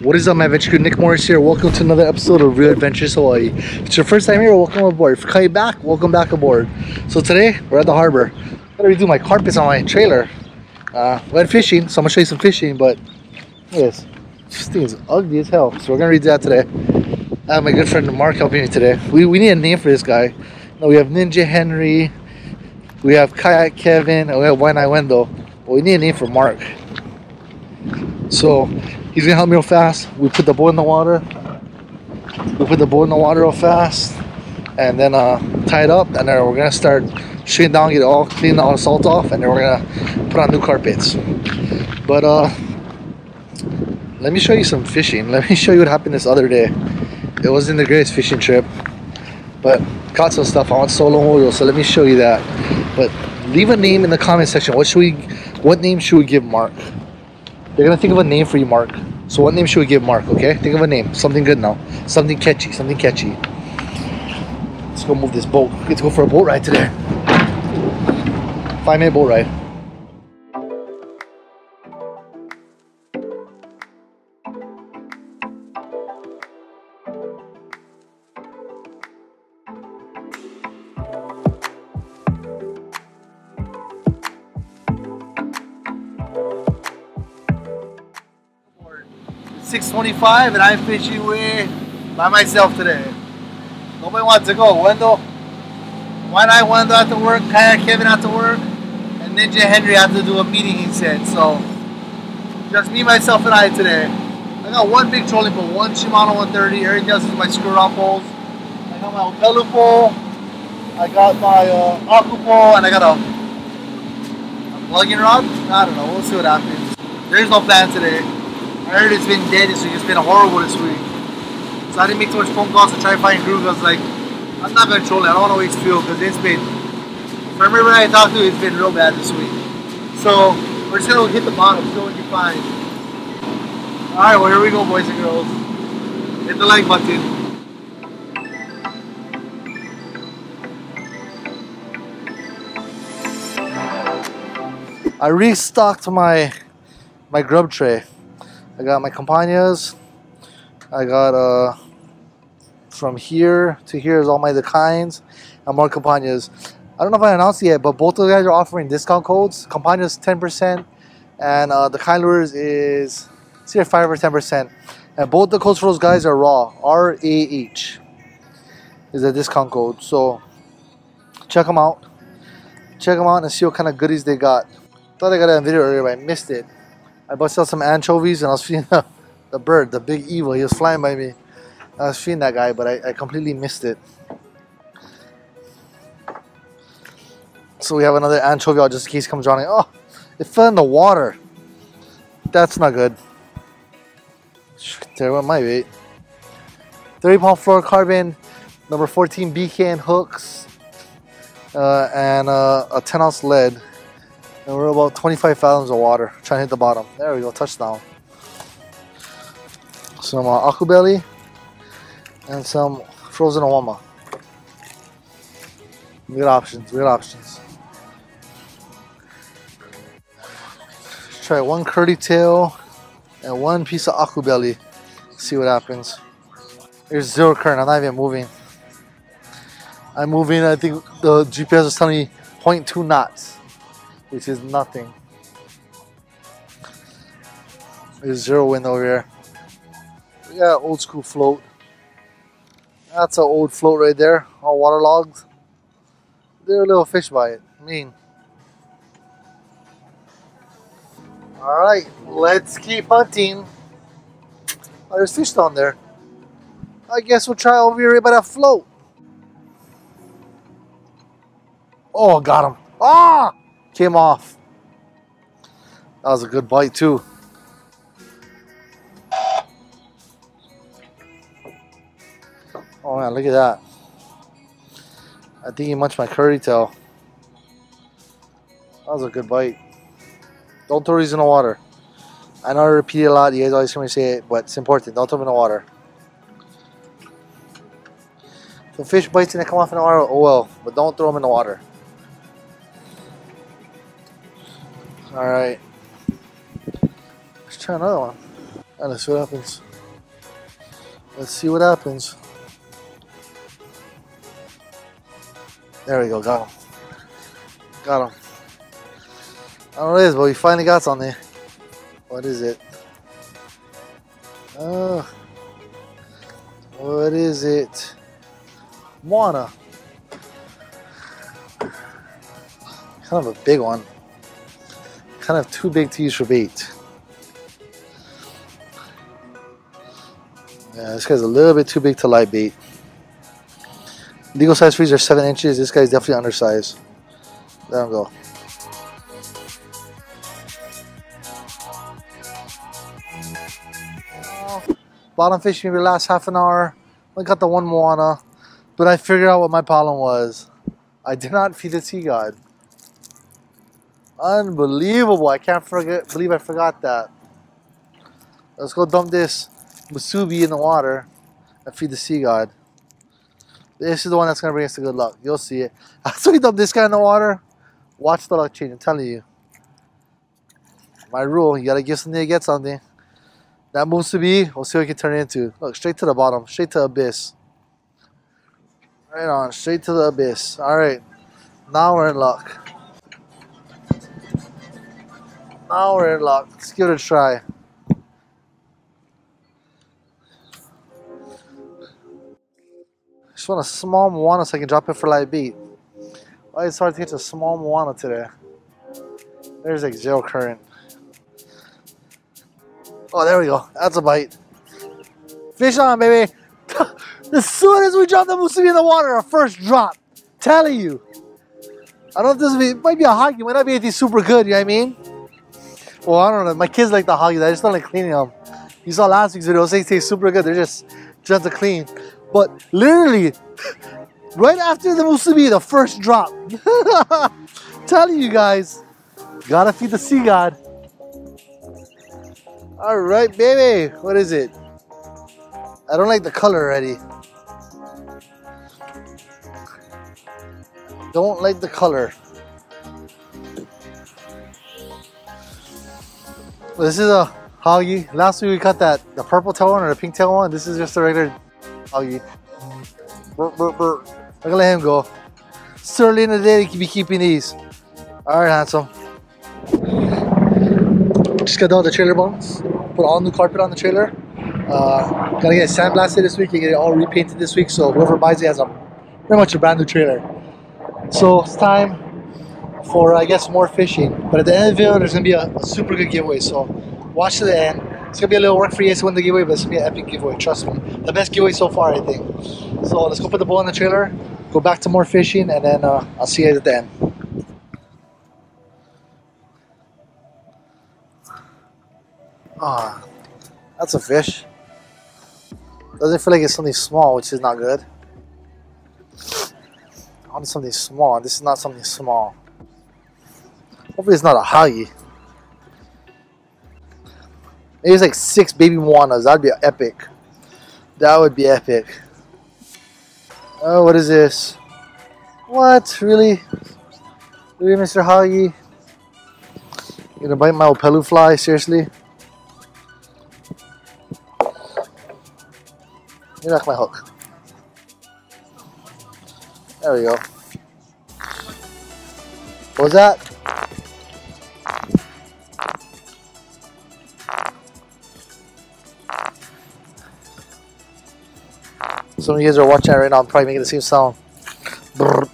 What is up, my adventure crew? Nick Morris here. Welcome to another episode of Real Adventures Hawaii. If it's your first time here, welcome aboard. If you're coming back, welcome back aboard. So today, we're at the harbor. Gotta redo my carpets on my trailer. Uh, went fishing, so I'm gonna show you some fishing, but at this. Thing is ugly as hell. So we're gonna redo that today. I have my good friend Mark helping me today. We, we need a name for this guy. No, we have Ninja Henry, we have Kayak Kevin, and we have Waianae Wendell. But we need a name for Mark. So he's gonna help me real fast. We put the boat in the water. We put the boat in the water real fast, and then uh, tie it up, and then we're gonna start shooting down, get it all clean, all the salt off, and then we're gonna put on new carpets. But uh, let me show you some fishing. Let me show you what happened this other day. It wasn't the greatest fishing trip, but caught some stuff. Want solo modal, so let me show you that. But leave a name in the comment section. What should we? What name should we give Mark? They're gonna think of a name for you, Mark. So what name should we give Mark? Okay, think of a name. Something good now. Something catchy. Something catchy. Let's go move this boat. We get to go for a boat ride today. Five minute boat ride. Six twenty-five, and I'm fishing with by myself today. Nobody wants to go. Wendell, why not Wendell have to work? Kayak Kevin have to work, and Ninja Henry have to do a meeting. He said so. Just me, myself, and I today. I got one big trolling pole, one Shimano 130. Everything else is my screw round poles. I got my Opelu pole. I got my uh, Aku pole, and I got a, a plug-in rod. I don't know. We'll see what happens. There's no plan today. I heard it's been dead this week. It's been horrible this week. So I didn't make too much phone calls to try to find groove. I was like I'm not gonna troll it. I don't want to waste fuel because it's been from everybody I talked to, it's been real bad this week. So we're just gonna hit the bottom, see what we can find. Alright, well here we go boys and girls. Hit the like button. I restocked my my grub tray. I got my Campanias. I got uh from here to here is all my Dakines and more Campanias. I don't know if I announced it yet, but both of the guys are offering discount codes. Campanias 10% and uh, Dakine lures is either 5 or 10%. And both the codes for those guys are raw. R A H is a discount code. So check them out. Check them out and see what kind of goodies they got. Thought I got a video earlier, but I missed it. I busted out some anchovies and I was feeding the, the bird, the big evil. He was flying by me. I was feeding that guy, but I, I completely missed it. So we have another anchovy out just in case he comes drowning. Oh, it fell in the water. That's not good. There went my bait. 30 pound fluorocarbon, number 14 BKN hooks, uh, and uh, a 10 ounce lead. And we're about 25 fathoms of water, trying to hit the bottom. There we go, touchdown. Some uh, aku belly and some frozen awama. Good options, good options. Let's try one curly tail and one piece of aku belly. See what happens. There's zero current, I'm not even moving. I'm moving, I think the GPS is telling me 0.2 knots which is nothing. There's zero wind over here. We got an old school float. That's an old float right there, all waterlogged. There are little fish by it. Mean. Alright, let's keep hunting. Oh, there's fish down there. I guess we'll try over here by that float. Oh, got him. Ah! Came off. That was a good bite too. Oh man, look at that. I think he munched my curry tail. That was a good bite. Don't throw these in the water. I know I repeat it a lot, you guys always hear me say it, but it's important. Don't throw them in the water. A fish bites and they come off in the water, oh well, but don't throw them in the water. Alright. Let's try another one. And let's see what happens. Let's see what happens. There we go, got him. Got him. I don't know what it is, but we finally got something. What is it? Oh. What is it? Moano. Kind of a big one. Kind of too big to use for bait. Yeah, this guy's a little bit too big to light bait. Legal size freezer, 7 inches. This guy's definitely undersized. Let him go. Bottom fishing maybe last half an hour. I got the one Moano. But I figured out what my problem was. I did not feed the sea god. Unbelievable. I can't forget believe I forgot that. Let's go dump this musubi in the water and feed the sea god. This is the one that's gonna bring us the good luck. You'll see it. After we dump this guy in the water, watch the luck change. I'm telling you. My rule, you gotta give something to get something. That musubi, we'll see what we can turn it into. Look, straight to the bottom, straight to the abyss. Right on, straight to the abyss. Alright. Now we're in luck. Now we're in luck. Let's give it a try. Just want a small Moano so I can drop it for light beat. Why it's hard to catch a small Moano today? There's like zero current. Oh, there we go. That's a bite. Fish on, baby. as soon as we drop the musubi in the water, our first drop. Telling you. I don't know if this be, might be a hoggy. Might not be anything super good, you know what I mean? Well, I don't know. My kids like the hoggies. I just don't like cleaning them. You saw last week's video. They taste super good. They're just just to clean. But literally, right after the musubi, the first drop. Telling you guys, gotta feed the sea god. All right, baby. What is it? I don't like the color already. Don't like the color. This is a hoggy. Last week we cut that the purple tail one or the pink tail one. This is just a regular burr. I'm gonna let him go. Early in the day to be keeping these. All right, handsome. Just got done with the trailer bunks. Put all new carpet on the trailer. Uh, gotta get sandblasted this week and get it all repainted this week. So whoever buys it has a pretty much a brand new trailer. So it's time for I guess more fishing. But at the end of the video, there's gonna be a, a super good giveaway. So watch to the end. It's gonna be a little work for you to win the giveaway, but it's gonna be an epic giveaway. Trust me, the best giveaway so far, I think. So let's go put the bowl in the trailer, go back to more fishing, and then uh, I'll see you at the end. Ah, that's a fish. Doesn't feel like it's something small, which is not good. I want something small. This is not something small. Hopefully it's not a huggy. Maybe it's like six baby moanos. That'd be epic. That would be epic. Oh, what is this? What? Really? Really, Mr. Huggy? You gonna bite my Opelu fly? Seriously? Me back my hook. There we go. What was that? Some of you guys are watching it right now, I'm probably making the same sound. Brrr.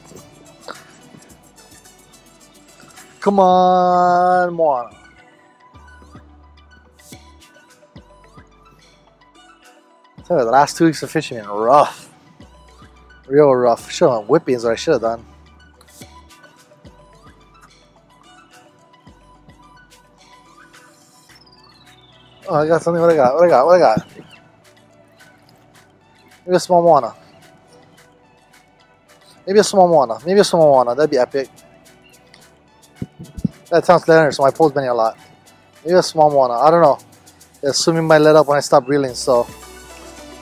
Come on, Moano. You, the last two weeks of fishing been rough. Real rough. Should have whippings what I should have done. Oh, I got something. What I got? What I got? What I got? Maybe a small moano. Maybe a small moano. Maybe a small moano. That'd be epic. That sounds lighter, so my pole's bending a lot. Maybe a small moano. I don't know. Swimming might let up when I stop reeling, so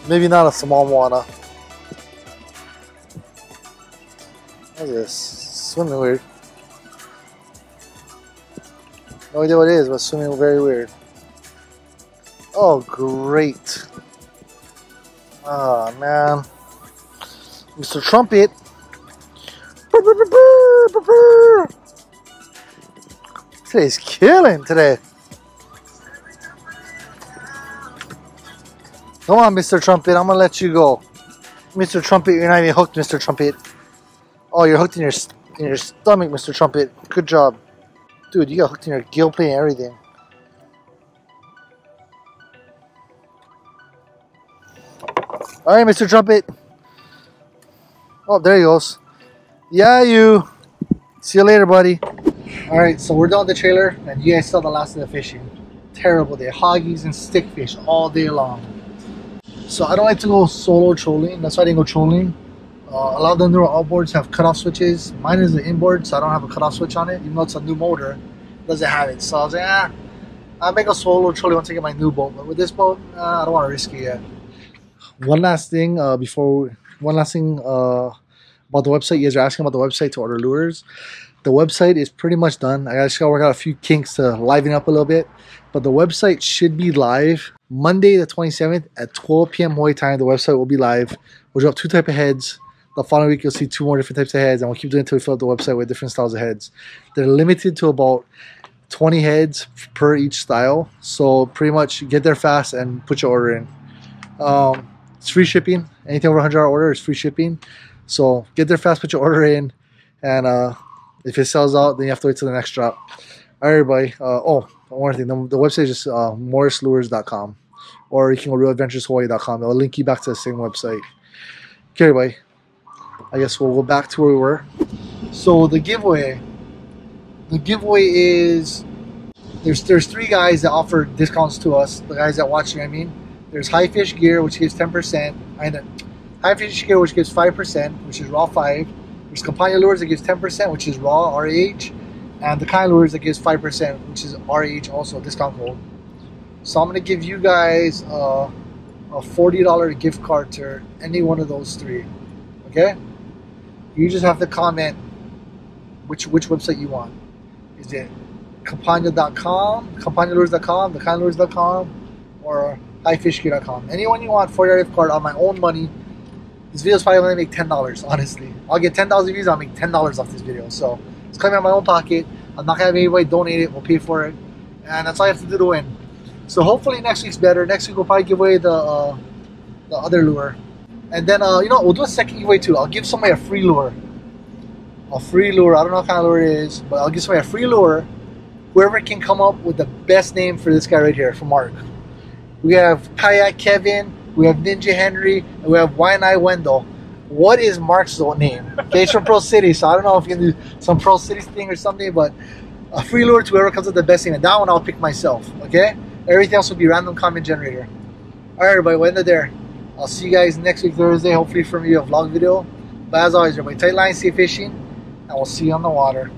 maybe not a small moano. Is this? Swimming weird. No idea what it is, but swimming very weird. Oh, great. Oh man. Mr. Trumpet. Today's killing today. Come on, Mr. Trumpet. I'm gonna let you go. Mr. Trumpet, you're not even hooked, Mr. Trumpet. Oh, you're hooked in your in your stomach, Mr. Trumpet. Good job. Dude, you got hooked in your gill plate and everything. Alright, Mr. Trumpet. Oh, there he goes. Yeah, you. See you later, buddy. Alright, so we're done with the trailer, and you guys saw the last of the fishing. Terrible day. Hoggies and stickfish all day long. So I don't like to go solo trolling. That's why I didn't go trolling. Uh, a lot of the newer outboards have cutoff switches. Mine is an inboard, so I don't have a cutoff switch on it. Even though it's a new motor, it doesn't have it. So I was like, ah, I'll make a solo trolling once I get my new boat. But with this boat, uh, I don't want to risk it yet. One last thing uh, before, one last thing uh, about the website. You guys are asking about the website to order lures. The website is pretty much done. I just gotta work out a few kinks to liven up a little bit. But the website should be live Monday the 27th at 12 p.m. Hawaii time. The website will be live. We'll drop two type of heads. The following week you'll see two more different types of heads, and we'll keep doing it until we fill up the website with different styles of heads. They're limited to about 20 heads per each style. So pretty much get there fast and put your order in. Um, it's free shipping. Anything over 100 order is free shipping. So get there fast, put your order in, and uh, if it sells out, then you have to wait till the next drop. All right, everybody. Uh, oh, one thing. The, the website is uh, morrislures.com or you can go realadventureshawaii.com. It'll link you back to the same website. Okay, everybody. I guess we'll go back to where we were. So the giveaway, the giveaway is there's there's three guys that offer discounts to us. The guys that watch watching, I mean, there's Hi Fish Gear, which gives 10%. And Hi Fish Gear, which gives 5%, which is raw five. There's Campania Lures that gives 10%, which is raw RH, and Dakine Lures that gives 5%, which is RH also discount code. So I'm gonna give you guys uh, a $40 gift card to any one of those three. Okay? You just have to comment which which website you want. Is it Campania.com, CampaniaLures.com, DakineLures.com, or hifishgear.com. Anyone you want, $40 gift card on my own money this video is probably to make $10, honestly. I'll get 10,000 views, I'll make $10 off this video. So it's coming out of my own pocket. I'm not to have anybody donate it. We'll pay for it. And that's all I have to do to win. So hopefully next week's better. Next week we'll probably give away the uh, the other lure. And then, uh, you know, we'll do a second giveaway too. I'll give somebody a free lure. A free lure. I don't know what kind of lure it is, but I'll give somebody a free lure. Whoever can come up with the best name for this guy right here, for Mark. We have Kayak Kevin, we have Ninja Henry, and we have Waianae Wendell. What is Mark's old name? Okay, he's from Pearl City, so I don't know if you can do some Pearl City thing or something, but a free lure to whoever comes with the best name. And that one I'll pick myself, okay? Everything else will be random comment generator. Alright, everybody, we'll end it there. I'll see you guys next week, Thursday, hopefully for me a vlog video. But as always, everybody, tight line, safe fishing, and we'll see you on the water.